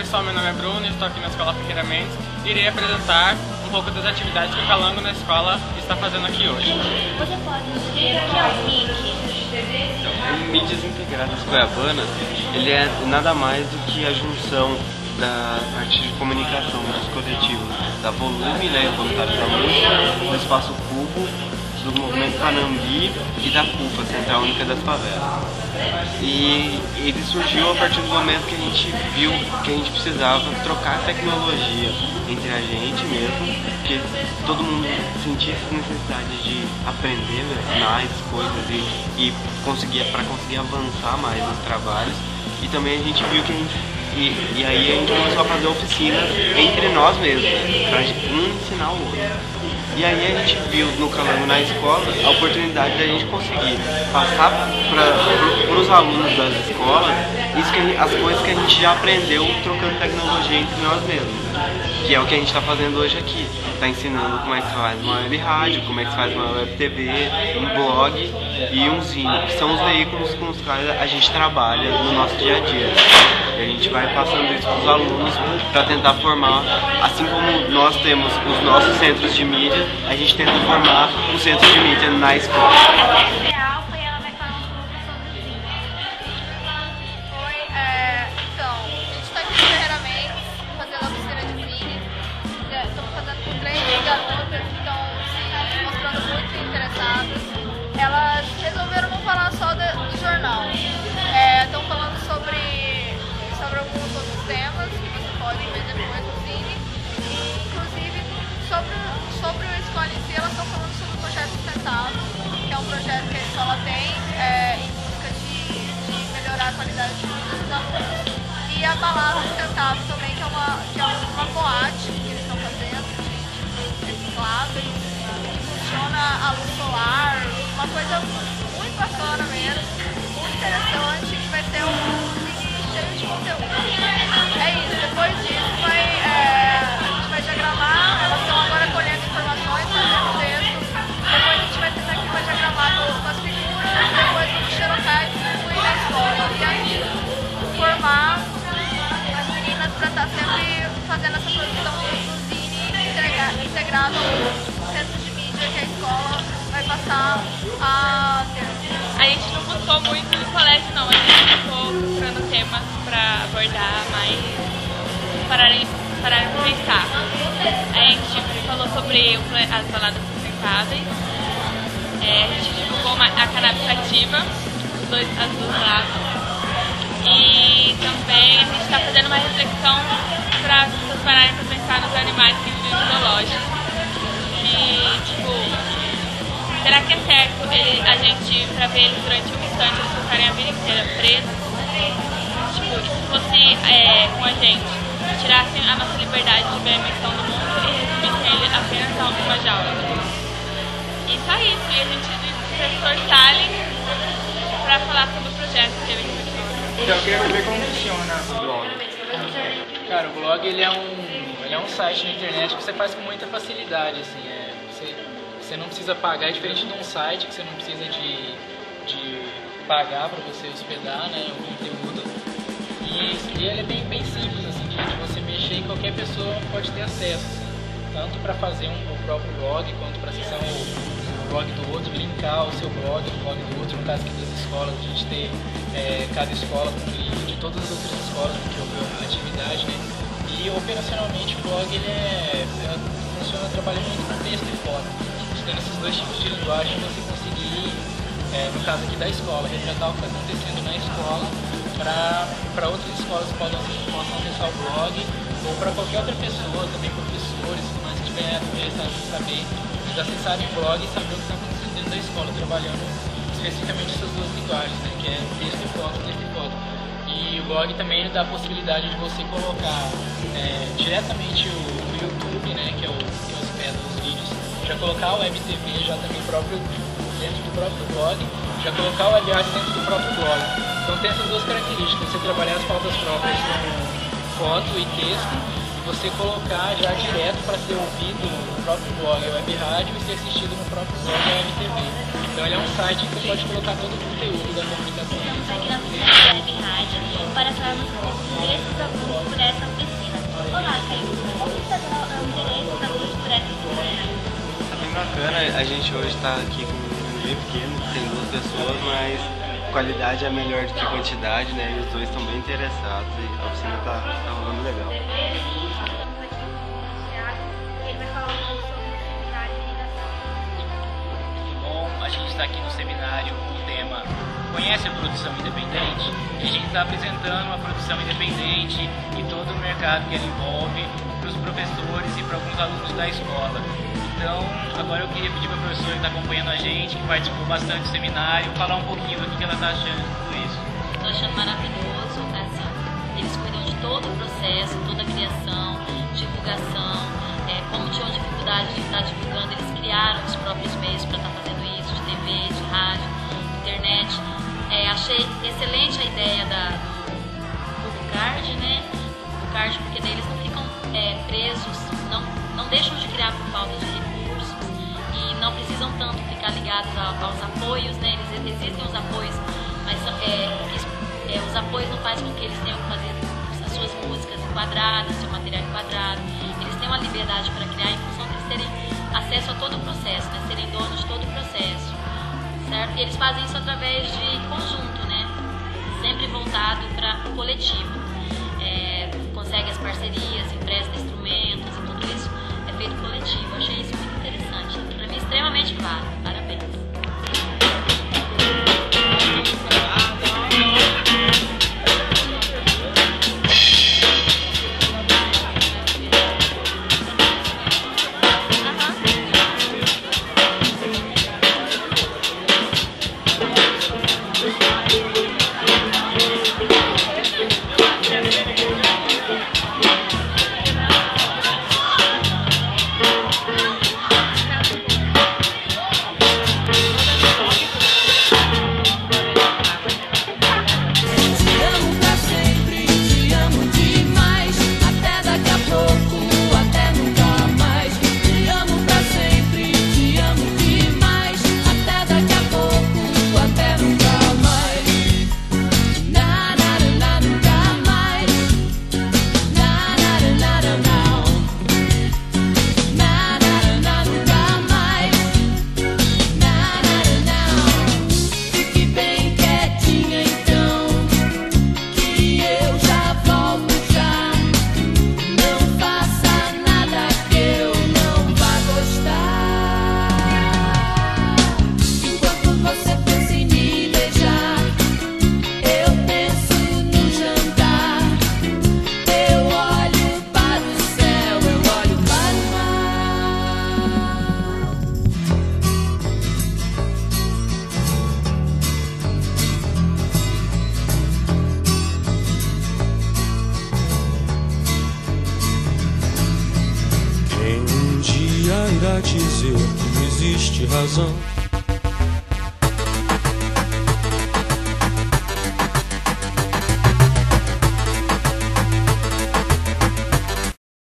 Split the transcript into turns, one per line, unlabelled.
pessoal, meu nome é Bruno, estou aqui na Escola Ferreira Mendes e irei apresentar um pouco das atividades que o Calango na escola está fazendo aqui hoje.
Você pode dizer o que é o MIC?
Então, o Mídias Integradas ele é nada mais do que a junção da parte de comunicação dos coletivos da Volume, né, Voluntários da Música, do Espaço Cubo, do Movimento Panambi e da CUFA, Central Única das Favelas. E ele surgiu a partir do momento que a gente viu que a gente precisava trocar tecnologia entre a gente mesmo, porque todo mundo sentia essa necessidade de aprender mais coisas e, e conseguir para conseguir avançar mais nos trabalhos. E também a gente viu que a gente e, e, aí a gente começou a fazer oficinas entre nós mesmos, para um ensinar o outro. E aí a gente viu no Calango na escola a oportunidade da gente conseguir passar para os alunos das escolas isso que, as coisas que a gente já aprendeu trocando tecnologia entre nós mesmos. Que é o que a gente está fazendo hoje aqui. Está ensinando como é que se faz uma web rádio, como é que se faz uma web TV, um blog e um zine, que são os veículos com os quais a gente trabalha no nosso dia a dia. E a gente vai passando os alunos para tentar formar, assim como nós temos os nossos centros de mídia, a gente tenta formar um centro de mídia na escola.
Balada sustentável também, que é uma, que é uma boate que eles estão fazendo, reciclável, funciona a luz solar, uma coisa
abordar mais parar parar para pensar. A gente falou sobre as baladas sustentáveis, é, a gente divulgou a cannabis ativa, dois, as duas lados e também a gente está fazendo uma reflexão para as pessoas pararem para pensar nos animais que vivem no zoológico. E, tipo, será que é certo ele, a gente, para ver eles durante um instante, eles ficarem a vida inteira presos? Se fosse é, com a gente, tirassem a nossa liberdade de ver a emissão do mundo e resumissem ele apenas a uma jaula. E só isso, e a gente o professor Stalin para falar sobre o projeto que ele
então eu queria saber como funciona o blog. Cara, o blog ele é um, ele é um site na internet que você faz com muita facilidade, assim, é, você, você não precisa pagar, é diferente de um site que você não precisa de, de pagar para você hospedar né, o conteúdo. E, e ele é bem, bem simples, assim, de, de você mexer e qualquer pessoa pode ter acesso, tanto para fazer um, o próprio blog quanto para acessar o, blog do outro, linkar o seu blog, o blog do outro, no caso aqui das escolas, a gente ter é, cada escola com link de todas as outras escolas que houve a atividade, né? E operacionalmente o blog ele é, é, funciona trabalhando muito com texto e foto. Tendo esses dois tipos de linguagem você conseguir, é, no caso aqui da escola, retratar o que está acontecendo na escola para outras escolas que possam, possam acessar o blog ou para qualquer outra pessoa, também professores, mas que tiver interessados em saber eles acessarem o blog e saber o que está acontecendo dentro da escola, trabalhando especificamente essas duas linguagens, né, que é texto e foto, texto e foto. E o blog também dá a possibilidade de você colocar é, diretamente o, o, YouTube, né, que é o já colocar o WebTV já também próprio, dentro do próprio blog, já colocar o WebArt dentro do próprio blog. Então tem essas duas características, você trabalhar as pautas próprias com foto e texto você colocar já direto para ser ouvido no próprio blog a web rádio e ser assistido no próprio blog a web TV. Então ele é um site que você pode colocar todo o conteúdo da comunicação.
Na web rádio para falarmos sobre alunos por essa oficina. Olá, Caio. Como está o interesse
bacana, a gente hoje está aqui com um bem pequeno, tem duas pessoas, mas qualidade é melhor do que quantidade, né? E os dois estão bem interessados e a oficina tá, tá rolando legal.
Bom, a gente está aqui no seminário com o tema Conhece a produção independente? E a gente está apresentando uma produção independente e todo o mercado que ela envolve para os professores e para alguns alunos da escola. Então, agora eu queria pedir para a professora que está acompanhando a gente, que participou bastante do seminário, falar um pouquinho do que ela está achando de tudo isso.
Estou achando maravilhoso, assim, eles cuidam de todo o processo, toda a criação, divulgação, é, como tinham dificuldade de estar divulgando, eles criaram os próprios meios para estar fazendo isso, de TV, de rádio, internet. É, achei excelente a ideia da, do Publicard, né? Publicard, porque daí eles não ficam é, presos, não, não deixam de criar por falta de recursos não precisam tanto ficar ligados aos apoios, né? Eles, existem os apoios, mas é, é, os apoios não fazem com que eles tenham que fazer as suas músicas enquadradas, seu material enquadrado. Eles têm uma liberdade para criar em função de terem acesso a todo o processo, né? serem donos de todo o processo. Certo? E eles fazem isso através de conjunto, né? Sempre voltado para o coletivo. É, consegue as parcerias, empresta instrumentos e tudo isso é feito coletivo. Achei
Irá dizer que existe razão